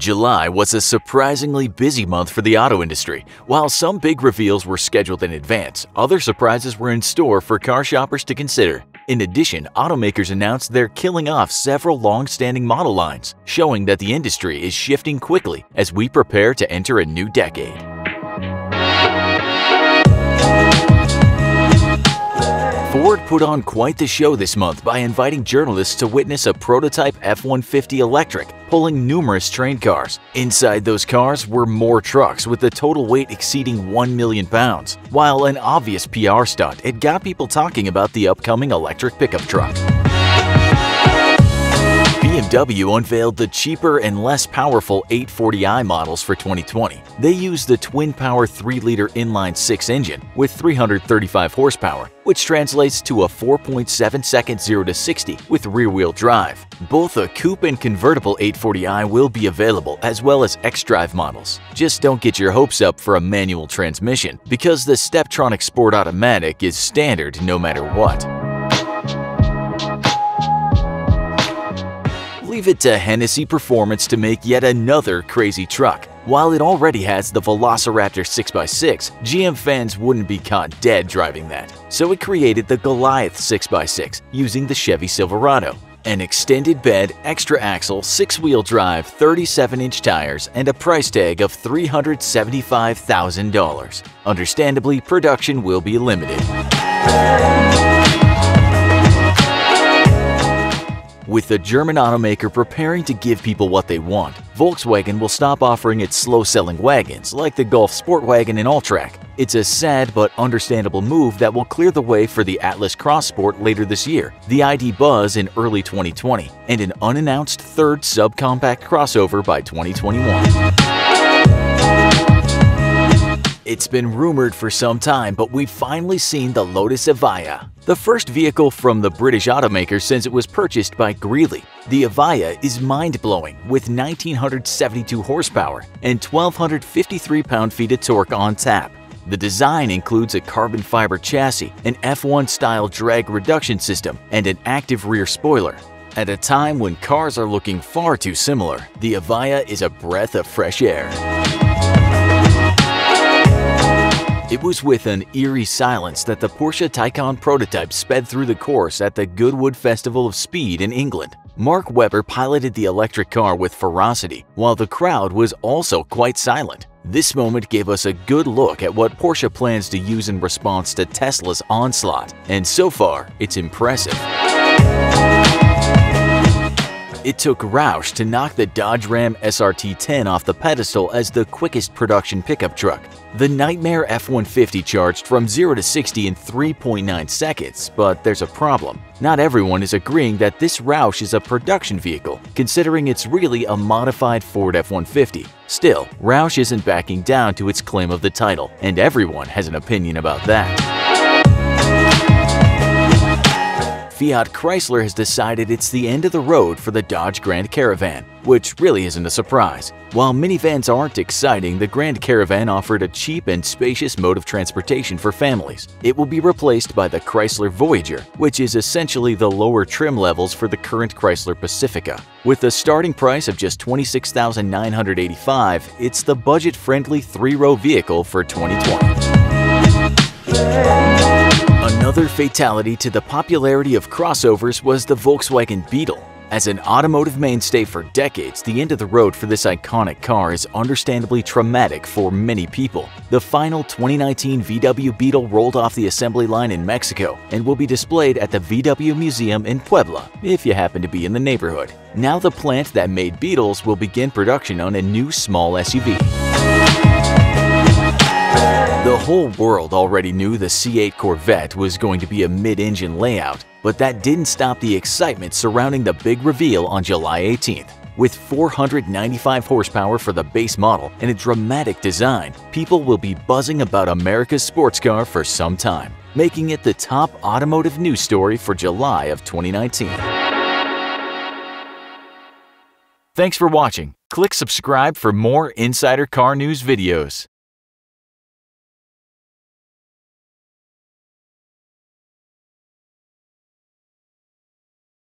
July was a surprisingly busy month for the auto industry. While some big reveals were scheduled in advance, other surprises were in store for car shoppers to consider. In addition, automakers announced they're killing off several long-standing model lines, showing that the industry is shifting quickly as we prepare to enter a new decade. Ford put on quite the show this month by inviting journalists to witness a prototype F-150 electric pulling numerous train cars. Inside those cars were more trucks with the total weight exceeding 1 million pounds. While an obvious PR stunt, it got people talking about the upcoming electric pickup truck. BMW unveiled the cheaper and less powerful 840i models for 2020. They use the twin-power 3-liter inline-6 engine with 335 horsepower, which translates to a 4.7 second 0-60 with rear-wheel drive. Both a coupe and convertible 840i will be available as well as xDrive models. Just don't get your hopes up for a manual transmission because the Steptronic Sport Automatic is standard no matter what. Leave it to Hennessey Performance to make yet another crazy truck. While it already has the Velociraptor 6x6, GM fans wouldn't be caught dead driving that. So it created the Goliath 6x6 using the Chevy Silverado. An extended bed, extra axle, six-wheel drive, 37-inch tires, and a price tag of $375,000. Understandably, production will be limited. With the German automaker preparing to give people what they want, Volkswagen will stop offering its slow-selling wagons like the Golf Sportwagen and Alltrack. It's a sad but understandable move that will clear the way for the Atlas Cross Sport later this year, the ID Buzz in early 2020, and an unannounced third subcompact crossover by 2021. It's been rumored for some time, but we've finally seen the Lotus Evija, the first vehicle from the British automaker since it was purchased by Geely. The Evija is mind-blowing with 1972 horsepower and 1253 pound-feet of torque on tap. The design includes a carbon fiber chassis, an F1-style drag reduction system, and an active rear spoiler. At a time when cars are looking far too similar, the Evija is a breath of fresh air. It was with an eerie silence that the Porsche Taycan prototype sped through the course at the Goodwood Festival of Speed in England. Mark Webber piloted the electric car with ferocity, while the crowd was also quite silent. This moment gave us a good look at what Porsche plans to use in response to Tesla's onslaught, and so far, it's impressive. It took Roush to knock the Dodge Ram SRT-10 off the pedestal as the quickest production pickup truck. The Nightmare F-150 charged from 0 to 60 in 3.9 seconds, but there's a problem. Not everyone is agreeing that this Roush is a production vehicle, considering it's really a modified Ford F-150. Still, Roush isn't backing down to its claim of the title, and everyone has an opinion about that. Fiat Chrysler has decided it's the end of the road for the Dodge Grand Caravan, which really isn't a surprise. While minivans aren't exciting, the Grand Caravan offered a cheap and spacious mode of transportation for families. It will be replaced by the Chrysler Voyager, which is essentially the lower trim levels for the current Chrysler Pacifica. With a starting price of just 26,985, it's the budget-friendly three-row vehicle for 2020. Another fatality to the popularity of crossovers was the Volkswagen Beetle. As an automotive mainstay for decades, the end of the road for this iconic car is understandably traumatic for many people. The final 2019 VW Beetle rolled off the assembly line in Mexico and will be displayed at the VW Museum in Puebla if you happen to be in the neighborhood. Now the plant that made Beetles will begin production on a new small SUV. The whole world already knew the C8 Corvette was going to be a mid-engine layout, but that didn't stop the excitement surrounding the big reveal on July 18th. With 495 horsepower for the base model and a dramatic design, people will be buzzing about America's sports car for some time, making it the top automotive news story for July of 2019. Thanks for watching. Click subscribe for more Insider Car News videos.